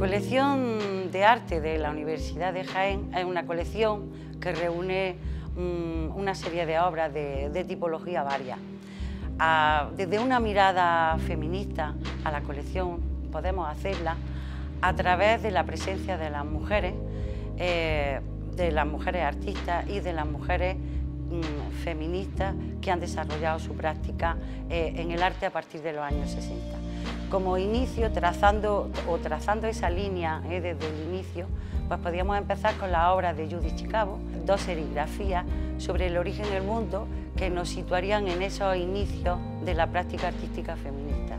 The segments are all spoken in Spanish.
colección de arte de la Universidad de Jaén es una colección que reúne mm, una serie de obras de, tipología varia. desde una mirada feminista a la colección podemos hacerla a través de la presencia de las mujeres, eh, de las mujeres artistas y de las mujeres mm, feministas que han desarrollado su práctica eh, en el arte a partir de los años 60 como inicio, trazando, o trazando esa línea eh, desde el inicio, pues podríamos empezar con la obra de Judith Chicago, dos serigrafías sobre el origen del mundo que nos situarían en esos inicios de la práctica artística feminista.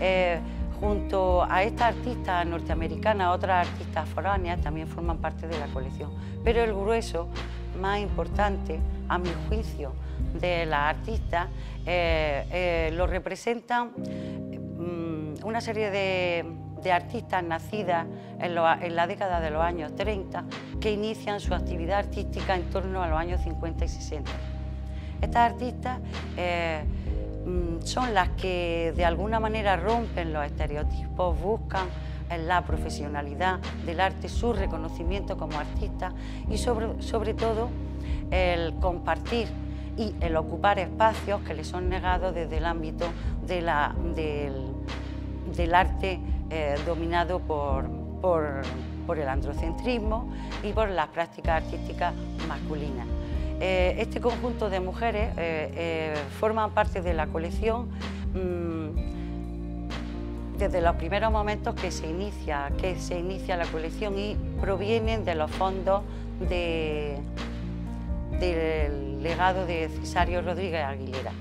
Eh, junto a esta artista norteamericana, otras artistas foráneas también forman parte de la colección, pero el grueso más importante, a mi juicio, de las artistas eh, lo representan una serie de, artistas nacidas en, la década de los años 30 que inician su actividad artística en torno a los años 50 y 60. Estas artistas eh, mm, son las que de alguna manera rompen los estereotipos, buscan en la profesionalidad del arte su reconocimiento como artista y sobre, todo el compartir y el ocupar espacios que les son negados desde el ámbito de la, del, del arte eh, dominado por, por, el androcentrismo y por las prácticas artísticas masculinas. Eh, este conjunto de mujeres eh, forman parte de la colección mm, desde los primeros momentos que se, inicia, que se inicia la colección y provienen de los fondos del legado de Cesario Rodríguez Aguilera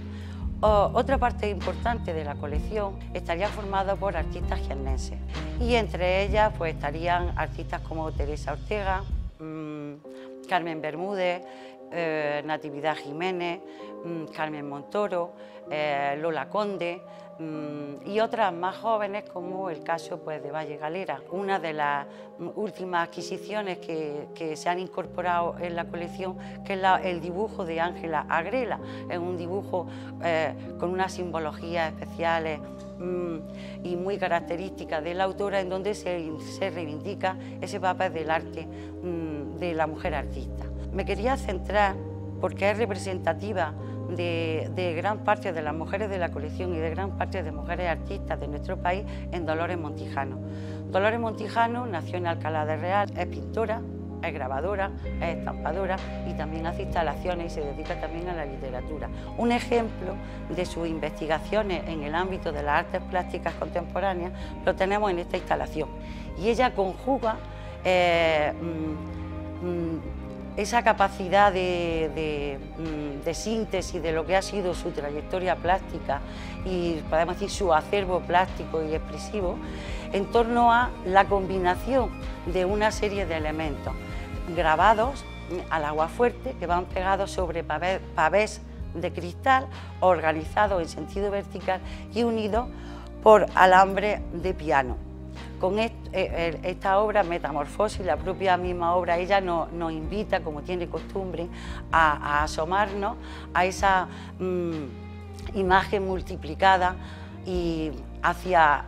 otra parte importante de la colección estaría formada por artistas jiennenses y entre ellas pues, estarían artistas como Teresa Ortega, mm, Carmen Bermúdez, eh, Natividad Jiménez, mm, Carmen Montoro, eh, Lola Conde, y otras más jóvenes como el caso pues, de Valle Galera. Una de las últimas adquisiciones que, se han incorporado en la colección que es el dibujo de Ángela Agrela. Es un dibujo eh, con unas simbologías especiales mm, y muy características de la autora en donde se, se reivindica ese papel del arte mm, de la mujer artista. Me quería centrar porque es representativa de, gran parte de las mujeres de la colección y de gran parte de mujeres artistas de nuestro país en Dolores Montijano. Dolores Montijano nació en Alcalá de Real, es pintora, es grabadora, es estampadora y también hace instalaciones y se dedica también a la literatura. Un ejemplo de sus investigaciones en el ámbito de las artes plásticas contemporáneas lo tenemos en esta instalación y ella conjuga eh, mm, mm, esa capacidad mm, de, síntesis de lo que ha sido su trayectoria plástica y podemos decir su acervo plástico y expresivo en torno a la combinación de una serie de elementos grabados al agua fuerte que van pegados sobre pavés de cristal organizados en sentido vertical y unidos por alambre de piano con eh, esta obra, Metamorfosis, la propia misma obra, ella nos, invita, como tiene costumbre, a, asomarnos a esa mm, imagen multiplicada y hacia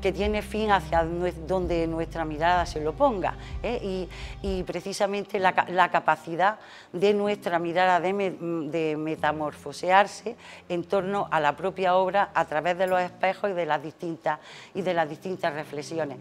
que tiene fin hacia donde nuestra mirada se lo ponga ¿eh? y, precisamente la, capacidad de nuestra mirada de, metamorfosearse en torno a la propia obra a través de los espejos y de las distintas, y de las distintas reflexiones.